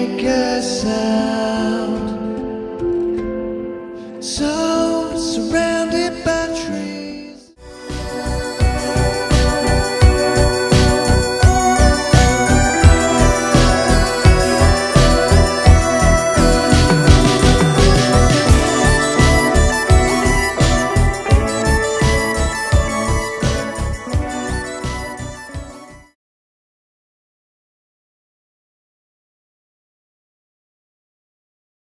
make us sound. So surround.